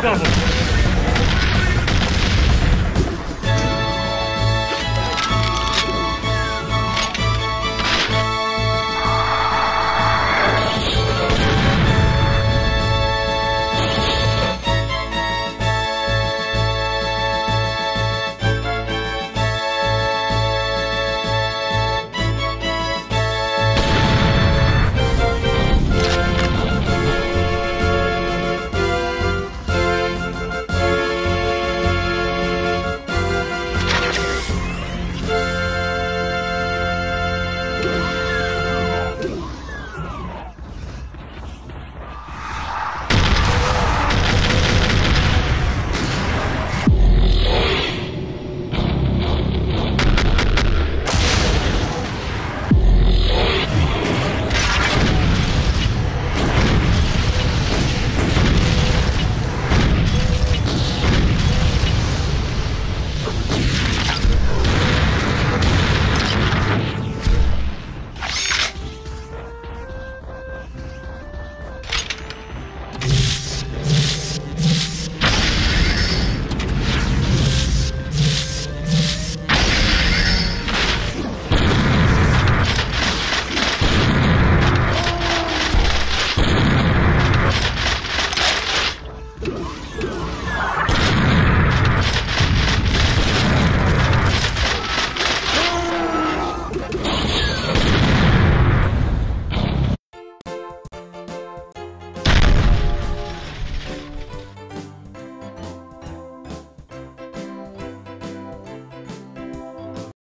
불가보